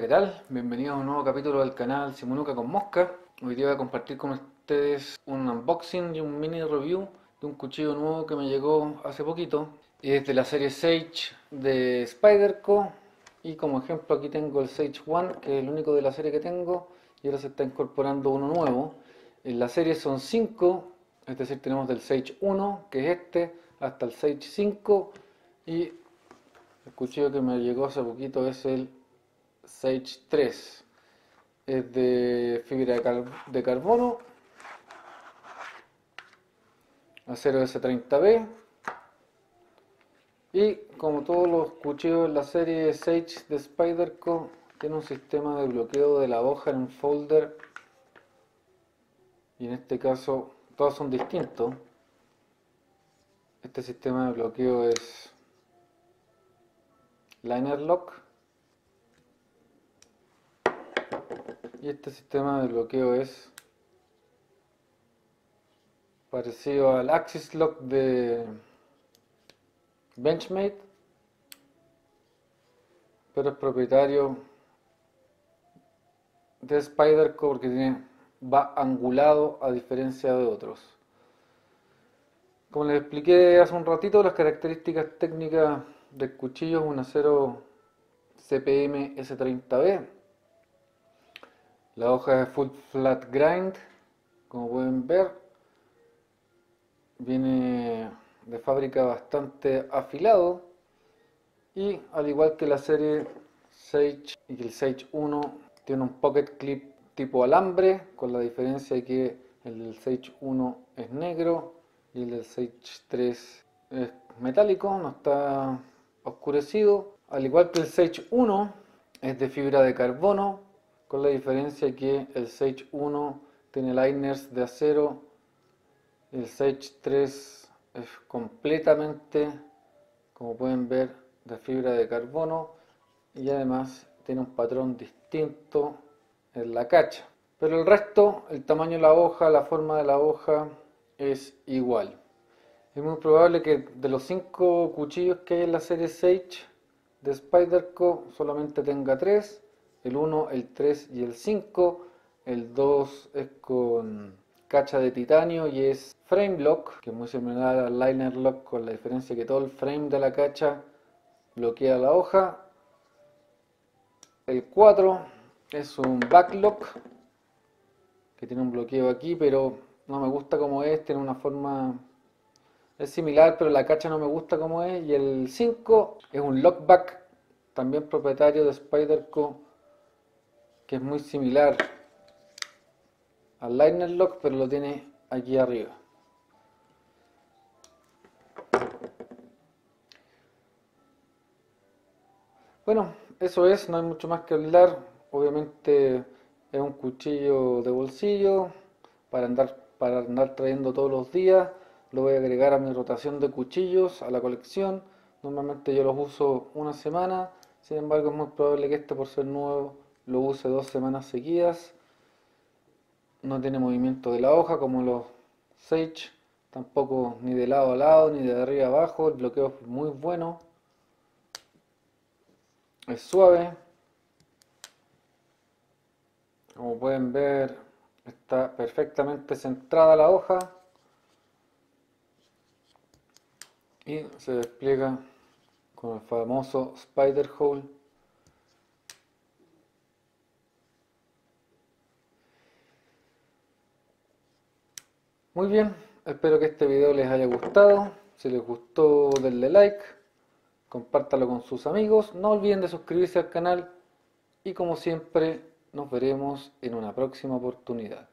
¿qué tal? Bienvenidos a un nuevo capítulo del canal Simonuca con Mosca. Hoy día voy a compartir con ustedes un unboxing y un mini review de un cuchillo nuevo que me llegó hace poquito. Es de la serie Sage de Spyderco y como ejemplo aquí tengo el Sage One, que es el único de la serie que tengo y ahora se está incorporando uno nuevo. En la serie son 5, es decir, tenemos del Sage 1, que es este, hasta el Sage 5 y el cuchillo que me llegó hace poquito es el Sage 3 es de fibra de, carbono. Acero S30B y como todos los cuchillos de la serie Sage de Spyderco tiene un sistema de bloqueo de la hoja en un folder. Y en este caso todos son distintos. Este sistema de bloqueo es liner lock este sistema de bloqueo es parecido al Axis Lock de Benchmade pero es propietario de Spyderco porque tiene, va angulado a diferencia de otros. Como les expliqué hace un ratito las características técnicas del cuchillo es un acero CPM S30B la hoja es full flat grind, como pueden ver. Viene de fábrica bastante afilado. Y al igual que la serie Sage y el Sage 1, tiene un pocket clip tipo alambre, con la diferencia de que el del Sage 1 es negro y el del Sage 3 es metálico, no está oscurecido. Al igual que el Sage 1, es de fibra de carbono, con la diferencia que el Sage 1 tiene liners de acero, el Sage 3 es completamente, como pueden ver, de fibra de carbono y además tiene un patrón distinto en la cacha. Pero el resto, el tamaño de la hoja, la forma de la hoja es igual. Es muy probable que de los 5 cuchillos que hay en la serie Sage de Spyderco solamente tenga 3 el 1, el 3 y el 5. El 2 es con cacha de titanio y es frame lock, que es muy similar al liner lock con la diferencia que todo el frame de la cacha bloquea la hoja. El 4 es un backlock que tiene un bloqueo aquí, pero no me gusta como es, tiene una forma es similar, pero la cacha no me gusta como es. Y el 5 es un lockback, también propietario de Spyderco que es muy similar al liner lock pero lo tiene aquí arriba. Bueno eso es no hay mucho más que hablar. Obviamente es un cuchillo de bolsillo para andar para andar trayendo todos los días. Lo voy a agregar a mi rotación de cuchillos a la colección. Normalmente yo los uso una semana sin embargo es muy probable que este por ser nuevo lo use dos semanas seguidas. No tiene movimiento de la hoja como los Sage, tampoco ni de lado a lado ni de arriba abajo. El bloqueo es muy bueno. Es suave. Como pueden ver, está perfectamente centrada la hoja. Y se despliega con el famoso spider hole Muy bien, espero que este video les haya gustado. Si les gustó, denle like, compártalo con sus amigos. No olviden de suscribirse al canal y como siempre, nos veremos en una próxima oportunidad.